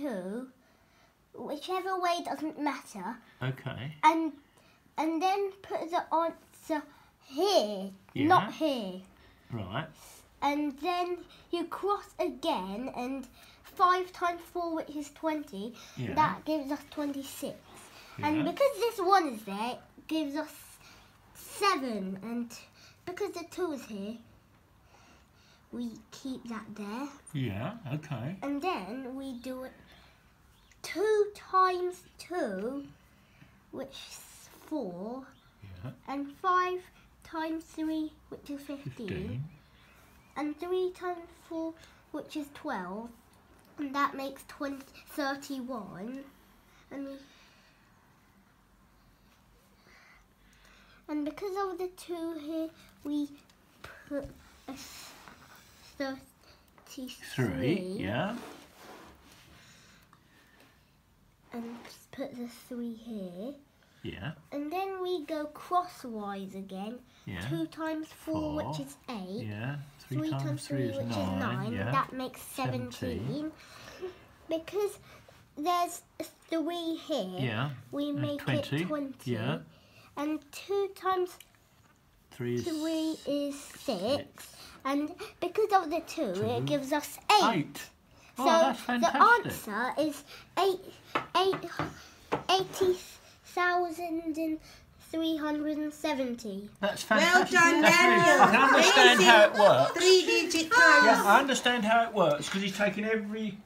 two, whichever way doesn't matter, Okay. and and then put the answer here, Yeah. not here. Right. And then you cross again, and five times four, which is twenty, Yeah. that gives us twenty-six. Yeah. And because this one is there, it gives us seven. And because the two is here, we keep that there. Yeah. Okay. And then we do it two times two, which is four, Yeah. and five times three, which is 15, Fifteen. and three times four, which is 12, and that makes 20, 31. And, we, and because of the two here, we put a 33. Three. Yeah. And put the three here. Yeah. And then we go crosswise again. Yeah. Two times four, Four. which is eight. Yeah. Three, Three times, three is which nine. is nine. Yeah. That makes 17. Seventeen. Because there's three here, yeah. we And make 20. it 20. Yeah. And two times Three is three is six. six. And because of the two, Two. it gives us eight. Eight. So oh, that's the answer is eight, eight, eighty thousand and three hundred and seventy. That's Well fantastic. done, That's really- Daniel. I can understand how it works. Three digit times. Yeah, I understand how it works because he's taken every